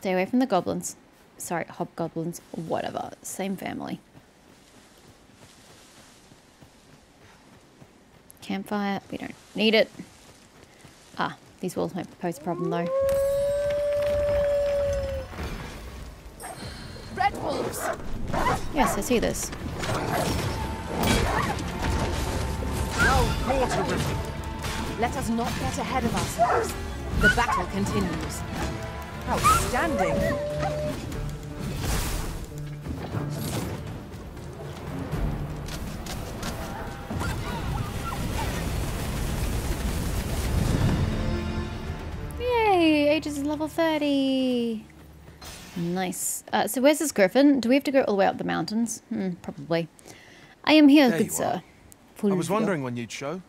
Stay away from the goblins. Sorry, hobgoblins. Whatever. Same family. Campfire. We don't need it. Ah, these walls might pose a problem though. Red wolves! Yes, I see this. Let us not get ahead of ourselves. The battle continues. Outstanding! Yay! Aegis is level 30. Nice. Uh, so where's this griffin? Do we have to go all the way up the mountains? Hmm, probably. I am here, There good sir. Full I was wondering when you'd show.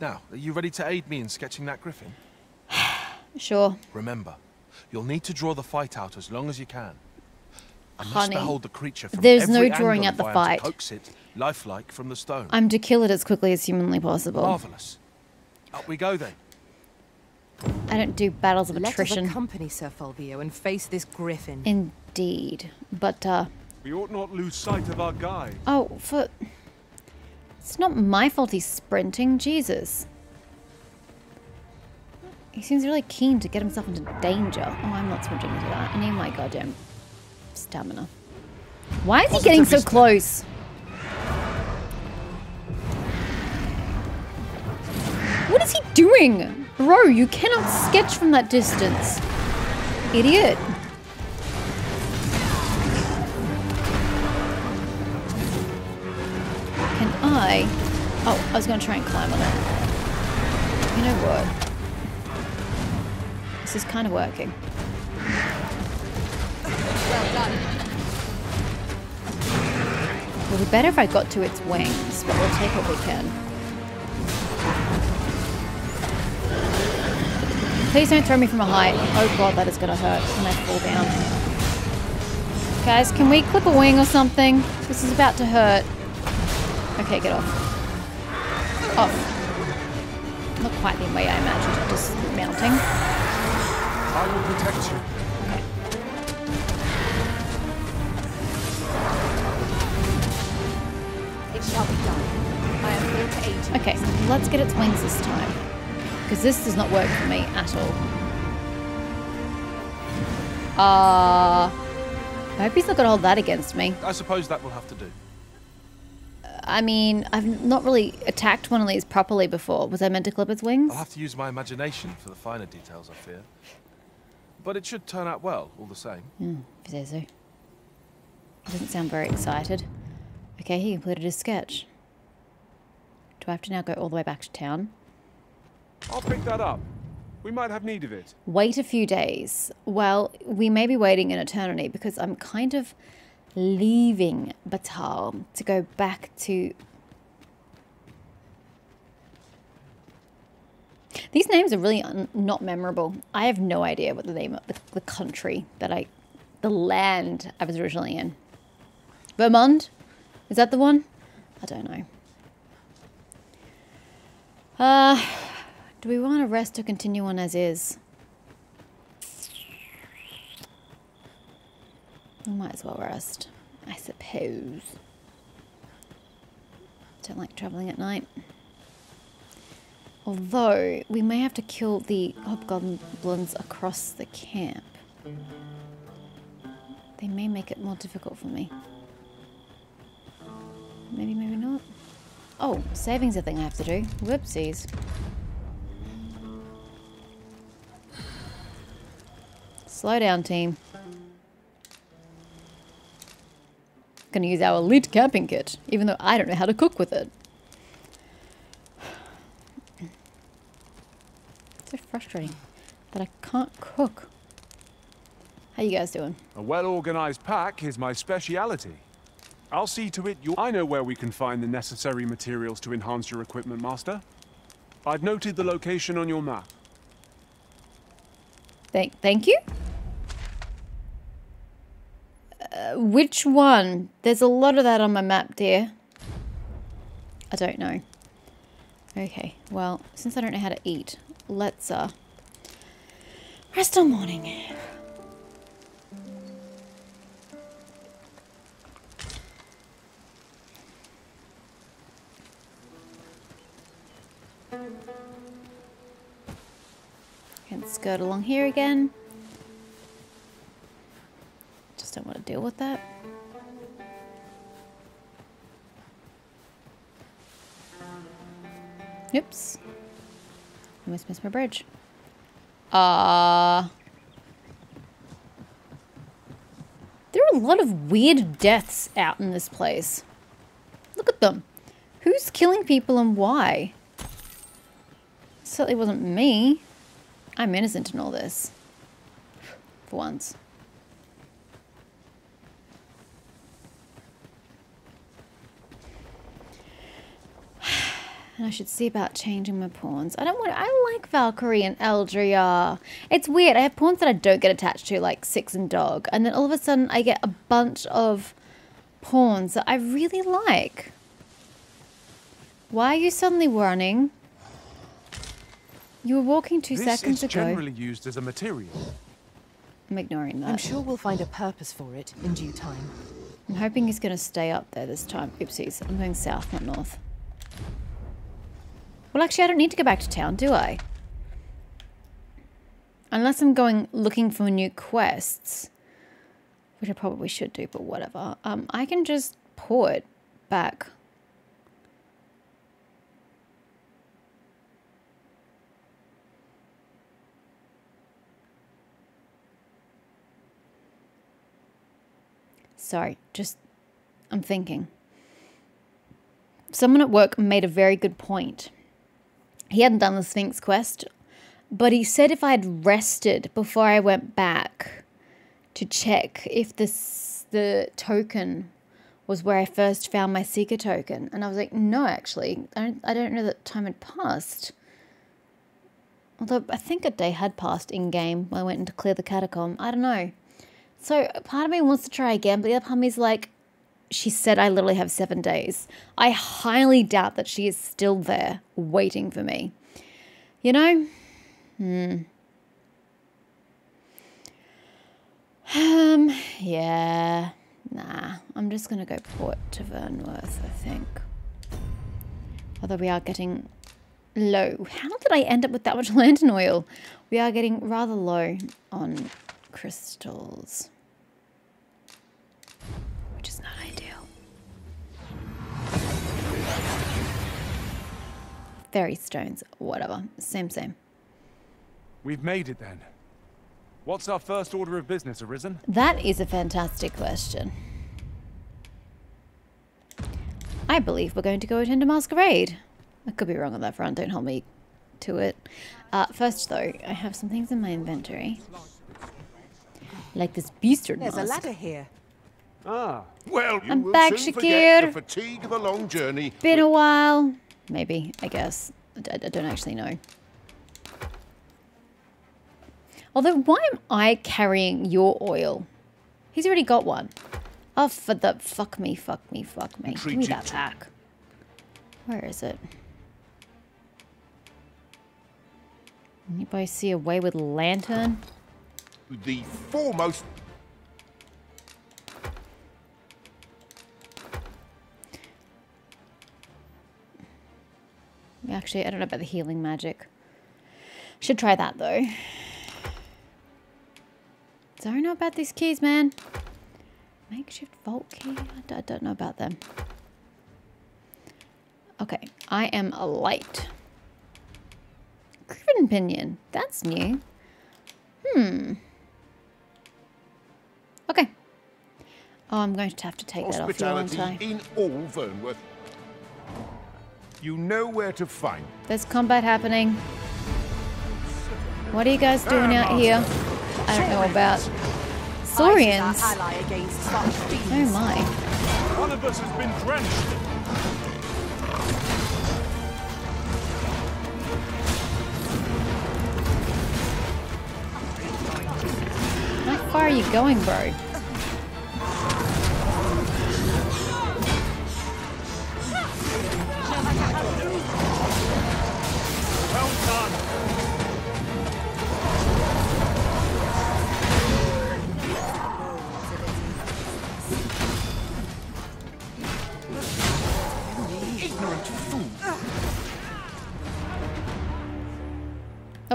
Now, are you ready to aid me in sketching that griffin? Sure. Remember, you'll need to draw the fight out as long as you can. I must Honey, behold the creature from there's no every drawing angle out the I fight. coax it, lifelike, from the stone. I'm to kill it as quickly as humanly possible. Marvelous. Up we go then. I don't do battles of Let us attrition. accompany Sir Fulvio and face this griffin. Indeed. But, uh, We ought not lose sight of our guide. oh, for. It's not my fault he's sprinting. Jesus. He seems really keen to get himself into danger. Oh, I'm not switching into that. I need my goddamn stamina. Why is he getting so close? What is he doing? Bro, you cannot sketch from that distance. Idiot. Can I? Oh, I was going to try and climb on it. You know what? This is kind of working. Well done. It would be better if I got to its wings, but we'll take what we can. Please don't throw me from a height. Oh god, that is going to hurt when I fall down. Guys, can we clip a wing or something? This is about to hurt. Okay, get off. Off. Not quite the way I imagined, just mounting. I will protect you. It shall be done. I am here to aid you. Okay, let's get its wings this time. Because this does not work for me at all. Uh, I hope he's not going to hold that against me. I suppose that will have to do. I mean, I've not really attacked one of these properly before. Was I meant to clip its wings? I'll have to use my imagination for the finer details, I fear. But it should turn out well, all the same. If you so. He doesn't sound very excited. Okay, he completed his sketch. Do I have to now go all the way back to town? I'll pick that up. We might have need of it. Wait a few days. Well, we may be waiting an eternity because I'm kind of leaving Battahl to go back to. These names are really not memorable. I have no idea what the name of the, the country that I. the land I was originally in. Vermund? Is that the one? I don't know. Uh, do we want to rest or continue on as is? We might as well rest, I suppose. Don't like traveling at night. Although, we may have to kill the hobgoblins across the camp. They may make it more difficult for me. Maybe, maybe not. Oh, saving's a thing I have to do. Whoopsies. Slow down, team. Gonna use our elite camping kit, even though I don't know how to cook with it. So frustrating that I can't cook. How you guys doing? A well-organized pack is my speciality. I'll see to it you I know where we can find the necessary materials to enhance your equipment, Master. I've noted the location on your map. Thank, thank you. Uh, which one? There's a lot of that on my map, dear. I don't know. Okay, well, since I don't know how to eat, let's uh Rest on morning. Can skirt along here again. Just don't want to deal with that. Oops. Almost missed my bridge. Uh... There are a lot of weird deaths out in this place. Look at them. Who's killing people and why? Certainly wasn't me. I'm innocent in all this. For once. And I should see about changing my pawns. I don't want. to, I like Valkyrie and Eldria. It's weird. I have pawns that I don't get attached to, like Six and Dog, and then all of a sudden I get a bunch of pawns that I really like. Why are you suddenly running? You were walking two this seconds is ago. generally used as a material. I'm ignoring that. I'm sure we'll find a purpose for it in due time. I'm hoping he's going to stay up there this time. Oopsies. I'm going south, not north. Well, actually, I don't need to go back to town, do I? Unless I'm going looking for new quests, which I probably should do, but whatever. Um, I can just port back. Sorry, just I'm thinking. Someone at work made a very good point. He hadn't done the Sphinx quest, but he said if I had rested before I went back to check if this the token was where I first found my seeker token, and I was like, no, actually, I don't, I don't know that time had passed. Although I think a day had passed in game when I went in to clear the catacomb. I don't know. So part of me wants to try again, but the other part of me is like, she said I literally have seven days. I highly doubt that she is still there waiting for me. You know? Hmm. Um, yeah. Nah, I'm just going to go port to Vernworth, I think. Although we are getting low. How did I end up with that much lantern oil? We are getting rather low on crystals. Fairy stones, whatever. Same, same. We've made it then. What's our first order of business, Arisen? That is a fantastic question. I believe we're going to go attend a masquerade. I could be wrong on that front, don't hold me to it. Uh, first, though, I have some things in my inventory. Like this beastard There's a ladder here. Ah, Well, I'm will back, soon forget Shakir. the fatigue of a long journey. Been a while. Maybe, I guess. I don't actually know. Although, why am I carrying your oil? He's already got one. Oh, for the... Fuck me, fuck me, fuck me. Give me that back. Where is it? Anybody see a way with lantern? The foremost Actually, I don't know about the healing magic. Should try that, though. Don't know about these keys, man. Makeshift vault key? I don't know about them. Okay, I am a light. Griffin pinion. That's new. Hmm. Okay. Oh, I'm going to have to take that off you, in all Vernworth. You know where to find. There's combat happening. What are you guys doing out here? I don't know about Saurians. our ally against such Oh my. one of us has been drenched. How far are you going, bro?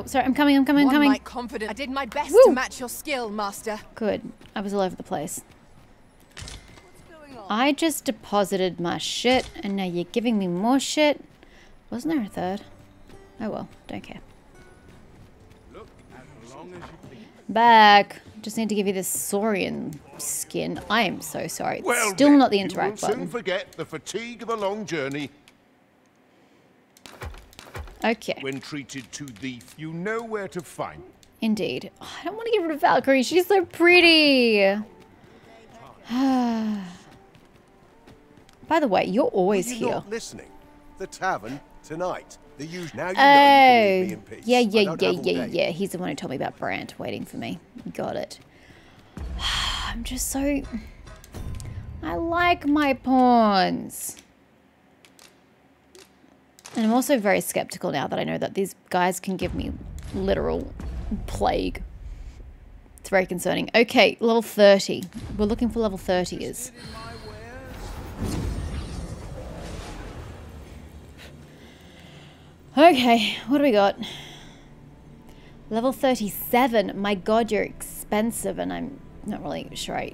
Sorry. I'm coming. I'm coming. I'm coming. might confident. I did my best Woo. to match your skill, Master. Good. I was all over the place. I just deposited my shit, and now you're giving me more shit. Wasn't there a third? Oh well, don't care. Back. Just need to give you this Saurian skin. I am so sorry. It's Well, still then, not the interact You will interact soon forget the fatigue of a long journey Okay. when treated to the... You know where to find. Indeed. Oh, I don't want to get rid of Valkyrie. She's so pretty. By the way, you're always You're here. not listening. The tavern tonight. The usual. Now you Oh, know you can leave me in peace. Oh. yeah, yeah, yeah, yeah, yeah. He's the one who told me about Brant waiting for me. Got it. I'm just so. I like my pawns. And I'm also very skeptical now that I know that these guys can give me literal plague. It's very concerning. Okay, level 30. We're looking for level 30s. Okay, what do we got? Level 37. My god, you're expensive, and I'm not really sure I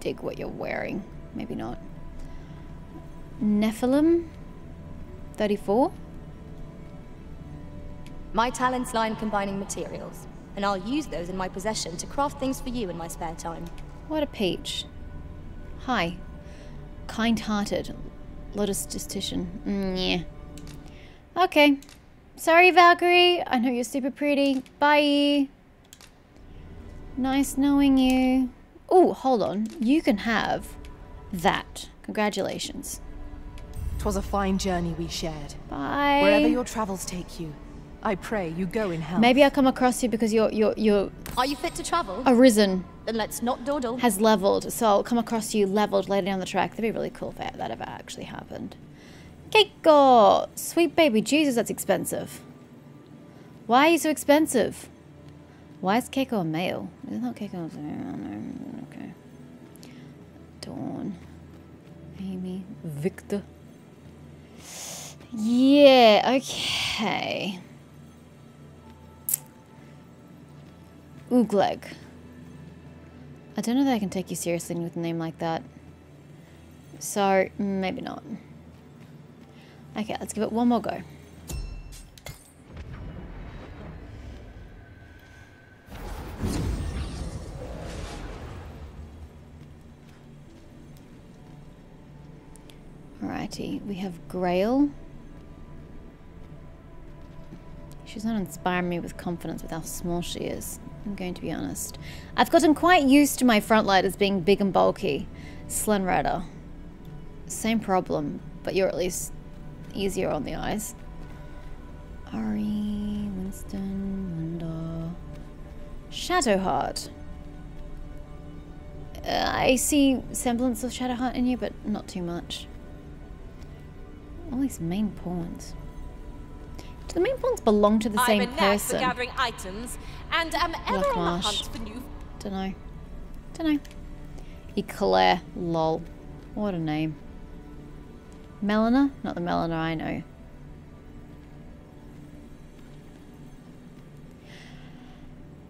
dig what you're wearing. Maybe not. Nephilim? 34? My talents lie in combining materials, and I'll use those in my possession to craft things for you in my spare time. What a peach. Hi. Kind hearted. Lotus Justician. Mm, yeah. Okay. Sorry, Valkyrie. I know you're super pretty. Bye. Nice knowing you. Oh, hold on. You can have that. Congratulations. 'Twas a fine journey we shared. Bye. Wherever your travels take you, I pray you go in health. Maybe I'll come across you because your your your Are you fit to travel? arisen Then let's not dawdle. has leveled, so I'll come across you leveled later down the track. That'd be really cool if that ever actually happened. Keiko! Sweet baby Jesus, that's expensive. Why are you so expensive? Why is Keiko a male? Isn't that Keiko? Okay. Dawn. Amy. Victor. Yeah, okay. Oogleg. I don't know that I can take you seriously with a name like that. So, maybe not. Okay, let's give it one more go. Alrighty, we have Grail. She's not inspiring me with confidence with how small she is. I'm going to be honest. I've gotten quite used to my front lighters being big and bulky. Slenretta. Same problem, but you're at least easier on the eyes. Ari, Winston, Wanda. Shadowheart. Uh, I see semblance of Shadowheart in you, but not too much. All these main pawns. The main pawns belong to the I'm same person? for gathering items, and am ever on the hunt for new. Dunno. Dunno. Eclair. Lol. What a name. Melina? Not the Melina I know.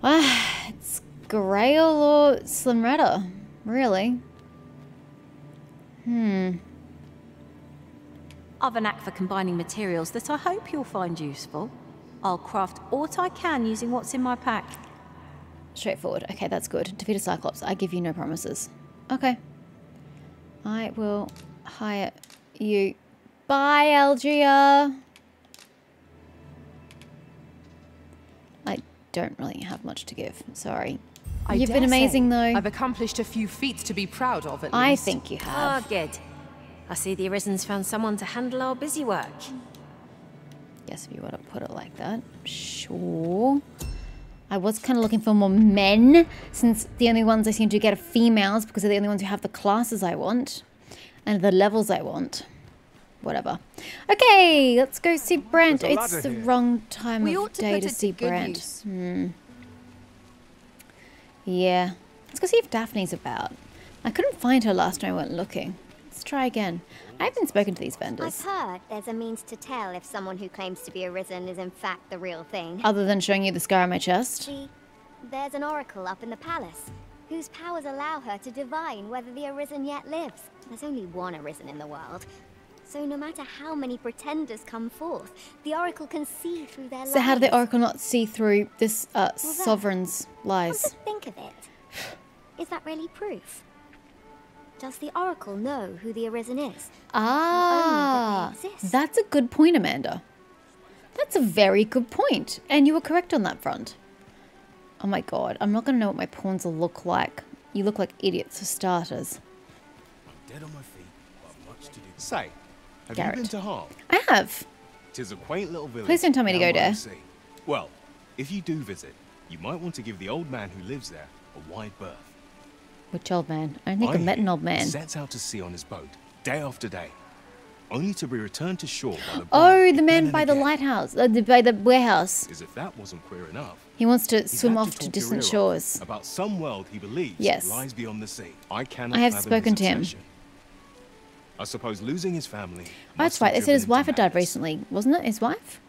Ah, it's Grail or Slimretta. Really? Hmm. I've a knack for combining materials that I hope you'll find useful. I'll craft aught I can using what's in my pack. Straightforward. Okay, that's good. Defeat a Cyclops. I give you no promises. Okay. I will hire you. Bye, Algia. I don't really have much to give. Sorry. I You've been amazing, say though. I've accomplished a few feats to be proud of, at least. I think you Ah, have. good. I see the Arisen's found someone to handle our busy work. Yes, if you want to put it like that. Sure. I was kind of looking for more men, since the only ones I seem to get are females, because they're the only ones who have the classes I want and the levels I want. Whatever. Okay, let's go see Brant. It's the here. wrong time We of to day to to see Brant. Hmm. Yeah. Let's go see if Daphne's about. I couldn't find her last time I went looking. Try again. I haven't spoken to these vendors. I've heard there's a means to tell if someone who claims to be arisen is in fact the real thing. Other than showing you the scar on my chest. See, there's an oracle up in the palace, whose powers allow her to divine whether the arisen yet lives. There's only one arisen in the world. So no matter how many pretenders come forth, the oracle can see through their lies. So how did the. Oracle not see through this uh, Well, sovereign's Come lies? to think of it, is that really proof? Does the oracle know who the arisen is? Ah, that that's a good point, Amanda. That's a very good point, and you were correct on that front. Oh my god, I'm not gonna know what my pawns will look like. You look like idiots for starters. Dead on my feet, but much to do. Say, have Garrett. you been to Harve? I have. Tis a quaint little village. Please don't tell me to go by there. the sea. Well, if you do visit, you might want to give the old man who lives there a wide berth. Which old man? I think I met an old man. Sets out to sea on his boat, day after day, only to be returned to shore by the Oh, the man by the lighthouse, uh, the, by the warehouse. As if that wasn't queer enough. He wants to swim off to your distant shores. About some world he believes Yes. lies beyond the sea. I cannot I have spoken to him. I suppose losing his family. Oh, that's right. They said his wife had died recently, wasn't it? His wife?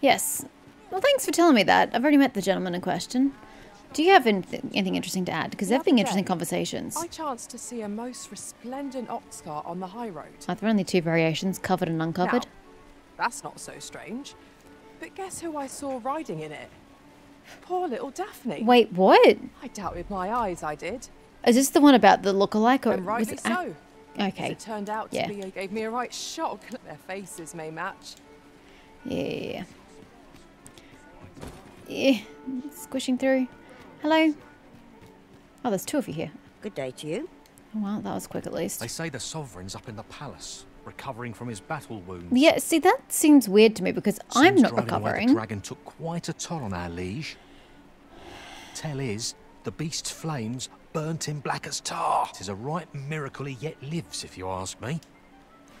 Yes. Well, thanks for telling me that. I've already met the gentleman in question. Do you have anything, anything interesting to add? Because The they've been interesting conversations. I chanced to see a most resplendent ox cart on the high road. Are there only two variations, covered and uncovered? Now, that's not so strange. But guess who I saw riding in it? Poor little Daphne. Wait, what? I doubt with my eyes, I did. Is this the one about the lookalike? Or And was rightly it so. As Okay. it turned out to be, it gave me a right shock. Their faces may match. Yeah. Yeah. Squishing through. Hello. Oh, there's two of you here. Good day to you. Oh, wow, that was quick at least. They say the sovereign's up in the palace, recovering from his battle wounds. Yeah, see, that seems weird to me because I'm Seems not driving away recovering. The dragon took quite a toll on our liege. Tell is, the beast's flames burnt him black as tar. Tis a right miracle he yet lives, if you ask me.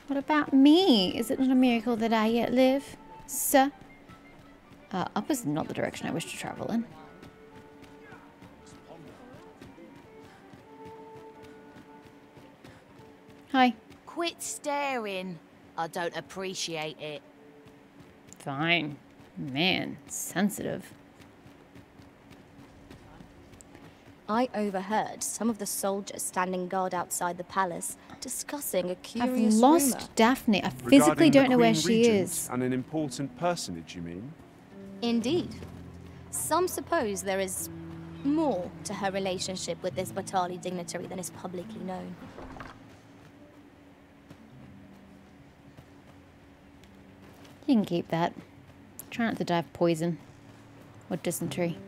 What about me? Is it not a miracle that I yet live, sir? Uh, up is not the direction I wish to travel in. Hi. Quit staring. I don't appreciate it. Fine. Man, sensitive. I overheard some of the soldiers standing guard outside the palace discussing a I've curious lost rumor. Daphne. I physically Regarding don't know where Queen she Regent is. And an important personage, you mean? Indeed. Some suppose there is more to her relationship with this Battahli dignitary than is publicly known. You can keep that. Try not to die of poison or dysentery.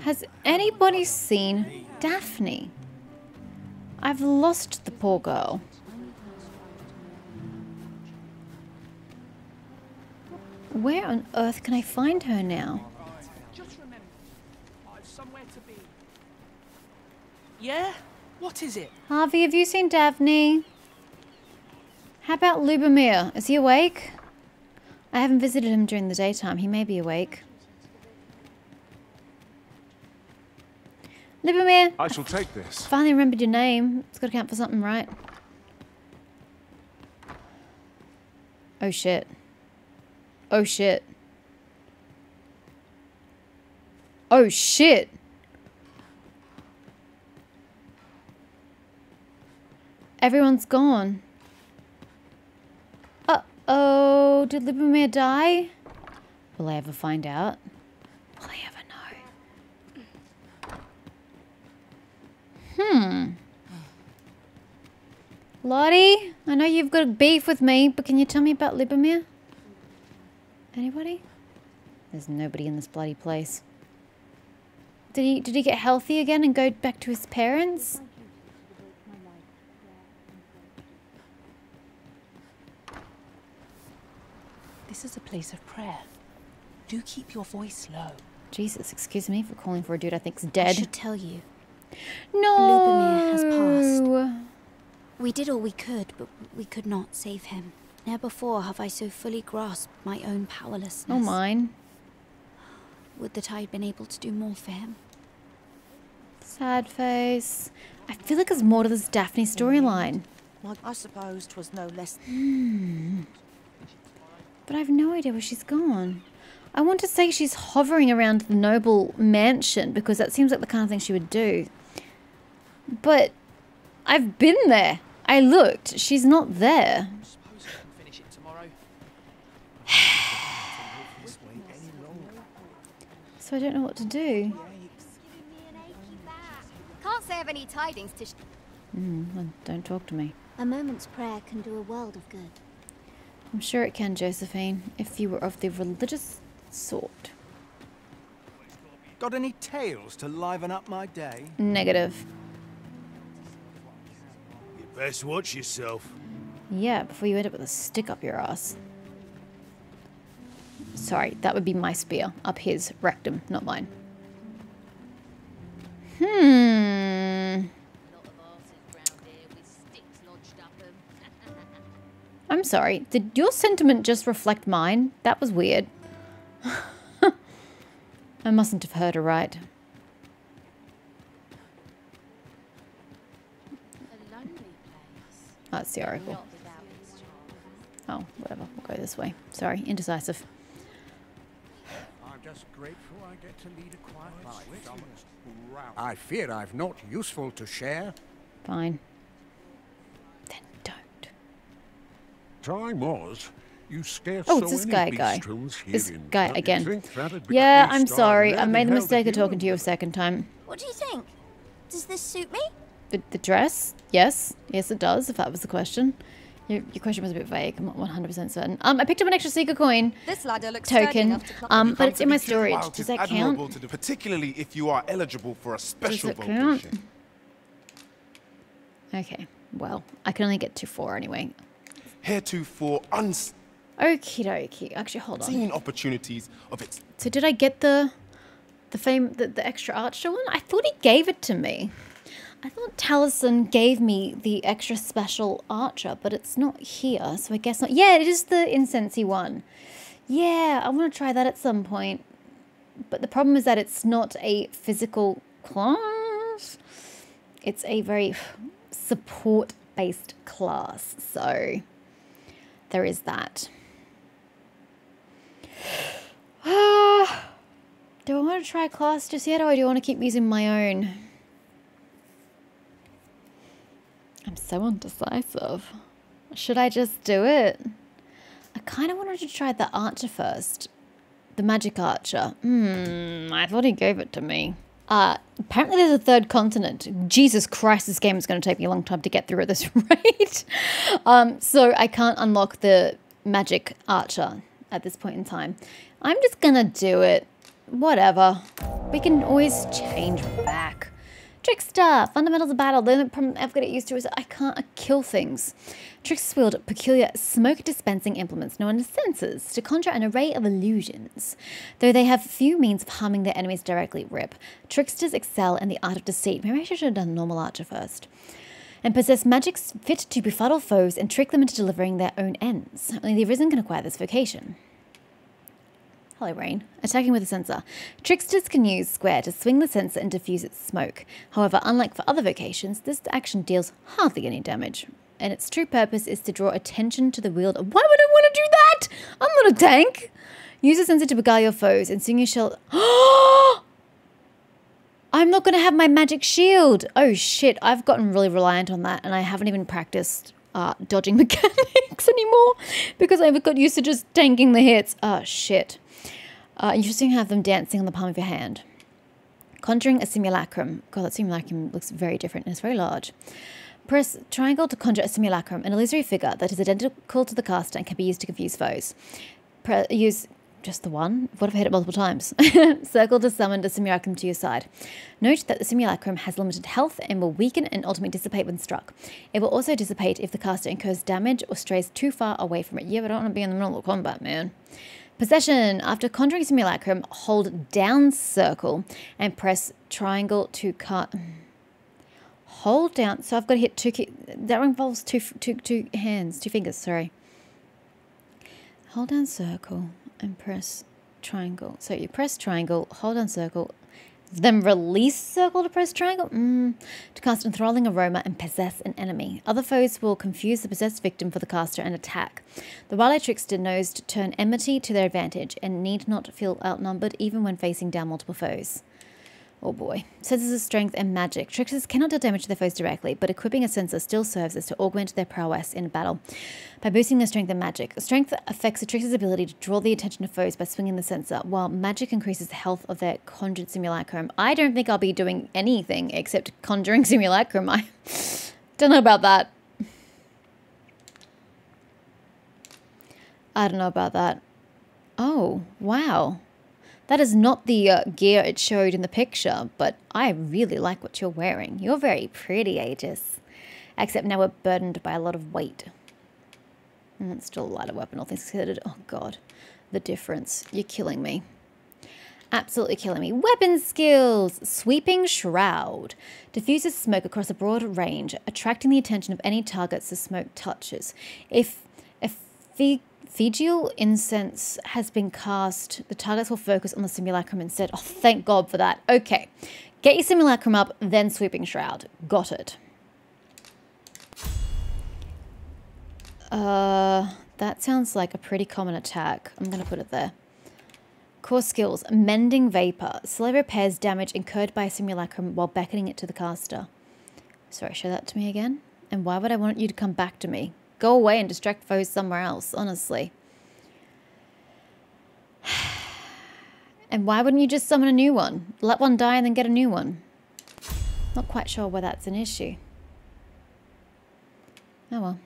Has anybody seen Daphne? I've lost the poor girl. Where on earth can I find her now? Just remember, I've somewhere to be. Yeah? What is it? Harvey, have you seen Daphne? How about Lubomir? Is he awake? I haven't visited him during the daytime. He may be awake. Lubomir! I shall take this. Finally remembered your name. It's got to count for something, right? Oh shit. Oh shit. Oh shit. Everyone's gone. Oh, did Libomir die? Will I ever find out? Will I ever know? Hmm. Lottie, I know you've got a beef with me, but can you tell me about Libomir? Anybody? There's nobody in this bloody place. Did he did he get healthy again and go back to his parents? This is a place of prayer. Do keep your voice low. Jesus, excuse me for calling for a dude I think's I dead. I should tell you. No. Lubomir has passed. We did all we could, but we could not save him. Never before have I so fully grasped my own powerlessness. Oh, mine. Would that I had been able to do more for him. Sad face. I feel like there's more to this Daphne storyline. Well, I suppose 'twas no less. Hmm. But I have no idea where she's gone. I want to say she's hovering around the noble mansion because that seems like the kind of thing she would do. But I've been there. I looked. She's not there. so I don't know what to do. Can't say I've any tidings to. Hmm, well, don't talk to me. a moment's prayer can do a world of good. I'm sure it can, Josephine, if you were of the religious sort. Got any tales to liven up my day? Negative. You best watch yourself. Yeah, before you end up with a stick up your ass. Sorry, that would be my spear. Up his rectum, not mine. Hmm. I'm sorry. Did your sentiment just reflect mine? That was weird. I mustn't have heard her right. Oh, it's the oracle. Oh, whatever. We'll go this way. Sorry, indecisive. I'm just grateful I get to lead a quiet life. I fear I've not useful to share. Fine. Time was, you scarce Oh, it's this any guy guy. This guy again. think that'd be Yeah, I'm sorry. I made the mistake of talking to you a second time. What do you think? Does this suit me? The, the dress? Yes. Yes, it does, if that was the question. Your, your question was a bit vague. I'm not 100% certain. Um, I picked up an extra seeker coin. This ladder looks token. to. Um, but it's in my storage. Does that count? To do, particularly if you are eligible for a special Does it count? Okay. Well, I can only get to four anyway. Heretofore unseen Okie dokie. Actually, hold on. Seen opportunities of its So did I get the the fame the, the extra archer one? I thought he gave it to me. I thought Taliesin gave me the extra special archer, but it's not here, so I guess not. Yeah, it is the incensey one. Yeah, I want to try that at some point. But the problem is that it's not a physical class. It's a very support based class. So there is that. Do I want to try class just yet, or do I want to keep using my own? I'm so undecisive. Should I just do it? I kind of wanted to try the archer first. The magic archer. Hmm, I thought he gave it to me. Uh, apparently there's a third continent. Jesus Christ, this game is going to take me a long time to get through at this rate. um, so I can't unlock the magic archer at this point in time. I'm just going to do it. Whatever. We can always change back. Trickster! Fundamentals of battle. The only problem I've got to get used to is I can't kill things. Tricksters wield peculiar smoke dispensing implements known as censers to conjure an array of illusions. Though they have few means of harming their enemies directly, rip. Tricksters excel in the art of deceit. Maybe I should have done normal archer first. And possess magics fit to befuddle foes and trick them into delivering their own ends. Only the Arisen can acquire this vocation. Hello, Rain. Attacking with a censer. Tricksters can use Square to swing the censer and diffuse its smoke. However, unlike for other vocations, this action deals hardly any damage. And its true purpose is to draw attention to the wielder. Why would I want to do that? I'm not a tank. Use a censer to beguile your foes, and soon you shall. I'm not going to have my magic shield. Oh shit, I've gotten really reliant on that, and I haven't even practiced uh, dodging mechanics anymore because I've got used to just tanking the hits. Oh shit. Uh, you soon have them dancing on the palm of your hand. Conjuring a simulacrum. God, that simulacrum looks very different and it's very large. Press triangle to conjure a simulacrum, an illusory figure that is identical to the caster and can be used to confuse foes. Pre- use just the one? What if I hit it multiple times? Circle to summon the simulacrum to your side. Note that the simulacrum has limited health and will weaken and ultimately dissipate when struck. It will also dissipate if the caster incurs damage or strays too far away from it. Yeah, but I don't want to be in the middle of combat, man. Possession. After conjuring simulacrum, hold down circle and press triangle to cut. Hold down. So I've got to hit two. That involves two, two, two hands, two fingers. Sorry. Hold down circle and press triangle. So you press triangle, hold down circle, Then release circle to press triangle mm, to cast enthralling aroma and possess an enemy. Other foes will confuse the possessed victim for the caster and attack. The wily trickster knows to turn enmity to their advantage and need not feel outnumbered even when facing down multiple foes. Oh boy. Censers of strength and magic. Tricksters cannot deal damage to their foes directly, but equipping a censer still serves as to augment their prowess in battle by boosting their strength and magic. Strength affects a trickster's ability to draw the attention of foes by swinging the censer, while magic increases the health of their conjured simulacrum. I don't think I'll be doing anything except conjuring simulacrum. I don't know about that. I don't know about that. Oh, wow. That is not the uh, gear it showed in the picture, but I really like what you're wearing. You're very pretty, Aegis. Except now we're burdened by a lot of weight. And it's still a lighter weapon, all things considered. Oh god, the difference. You're killing me. Absolutely killing me. Weapon skills! Sweeping Shroud. Diffuses smoke across a broad range, attracting the attention of any targets the smoke touches. If, if Figial incense has been cast. The targets will focus on the simulacrum instead. Oh, thank God for that. Okay. Get your simulacrum up, then sweeping shroud. Got it. Uh, that sounds like a pretty common attack. I'm going to put it there. Core skills. Mending Vapor. Slowly repairs damage incurred by a simulacrum while beckoning it to the caster. Sorry, show that to me again. And why would I want you to come back to me? Go away and distract foes somewhere else, honestly. And why wouldn't you just summon a new one? Let one die and then get a new one. Not quite sure why that's an issue. Oh well.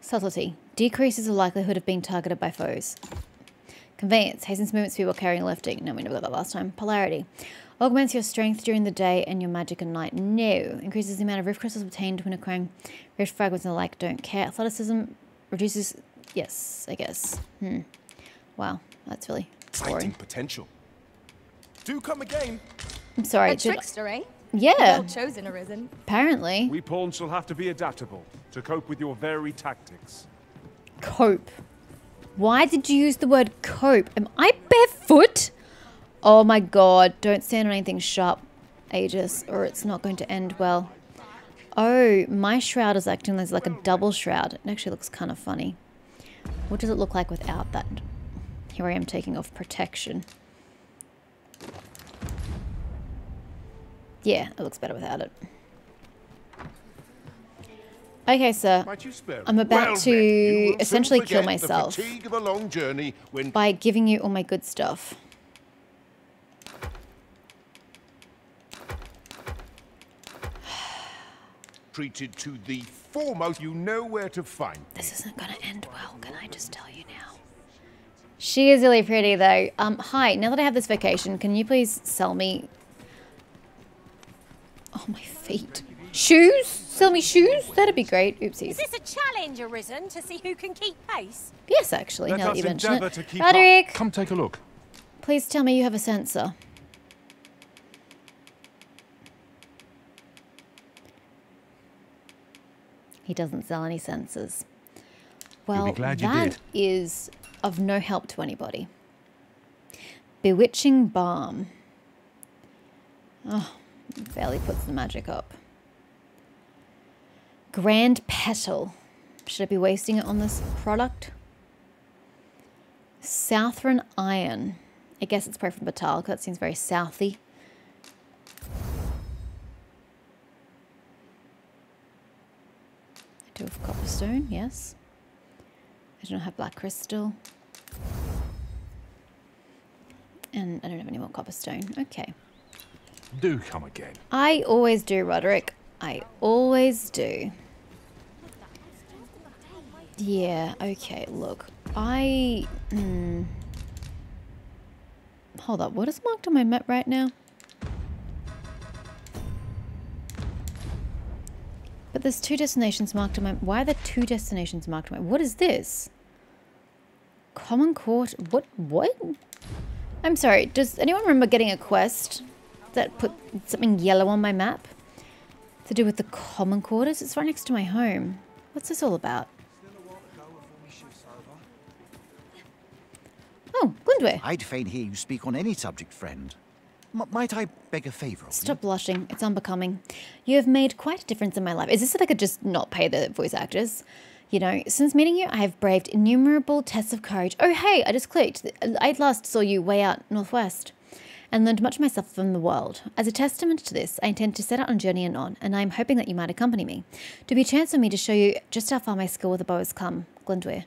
Subtlety. Decreases the likelihood of being targeted by foes. Conveyance. Hastens movement speed while carrying lifting. No, we never got that last time. Polarity. Augments your strength during the day and your magic at night. No. Increases the amount of rift crystals obtained when acquiring rift fragments and the like. Don't care. Athleticism reduces... Yes, I guess. Hmm. Wow. That's really boring. potential. Do come again. I'm sorry. A trickster, eh? Yeah. Well chosen, Arisen. Apparently. We pawns shall have to be adaptable to cope with your very tactics. Cope. Why did you use the word cope? Am I barefoot? Oh my god, don't stand on anything sharp, Aegis, or it's not going to end well. Oh, my shroud is acting as like a double shroud. It actually looks kind of funny. What does it look like without that? Here I am taking off protection. Yeah, it looks better without it. Okay, sir. I'm about Well to then, you will soon essentially kill myself fatigue of a long journey when by giving you all my good stuff. Treated to the foremost, you know where to find. Me. This isn't going to end well, can I just tell you now? She is really pretty, though. Um, hi, now that I have this vacation, can you please sell me... Oh, my feet. Shoes? Sell me shoes? That'd be great. Oopsies. Is this a challenge, Arisen, to see who can keep pace? Yes, actually, Let now that you mention endeavour it. to Roderick, up. Come take a look. please tell me you have a censer. He doesn't sell any censers. Well, be glad you did. is of no help to anybody. Bewitching Balm. Oh, barely puts the magic up. Grand Petal. Should I be wasting it on this product? Southern Iron. I guess it's probably from Battahl, 'cause that seems very southy. Do have Copperstone, yes. I don't have Black Crystal. And I don't have any more Copperstone. Okay. Do come again. I always do, Roderick. I always do. Yeah, okay, look. I... Hmm. Hold up, what is marked on my map right now? There's two destinations marked on my... Why are there two destinations marked on my... What is this? Common Court... What? What? I'm sorry, does anyone remember getting a quest that put something yellow on my map? To do with the Common Quarters? It's right next to my home. What's this all about? Oh, Gundwe. I'd fain hear you speak on any subject, friend. M might I beg a favour Stop blushing. It's unbecoming. You have made quite a difference in my life. Is this so they could just not pay the voice actors? You know, since meeting you, I have braved innumerable tests of courage. Oh, hey, I just clicked. I last saw you way out northwest and learned much myself from the world. As a testament to this, I intend to set out on a journey anon, and I am hoping that you might accompany me. To be a chance for me to show you just how far my skill with the bow has come. Glyndwr.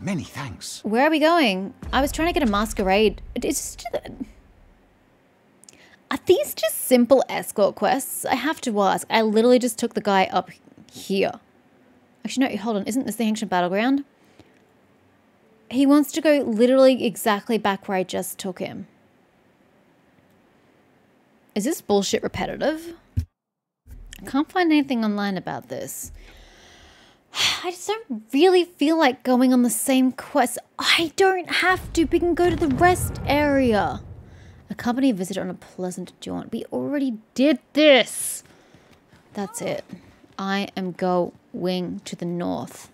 Many thanks. Where are we going? I was trying to get a masquerade. It's just... Uh, Are these just simple escort quests? I have to ask. I literally just took the guy up here. Actually, no, hold on. Isn't this the ancient battleground? He wants to go literally exactly back where I just took him. Is this bullshit repetitive? I can't find anything online about this. I just don't really feel like going on the same quest. I don't have to. We can go to the rest area. Accompany a visitor on a pleasant jaunt. We already did this. That's it. I am going to the north.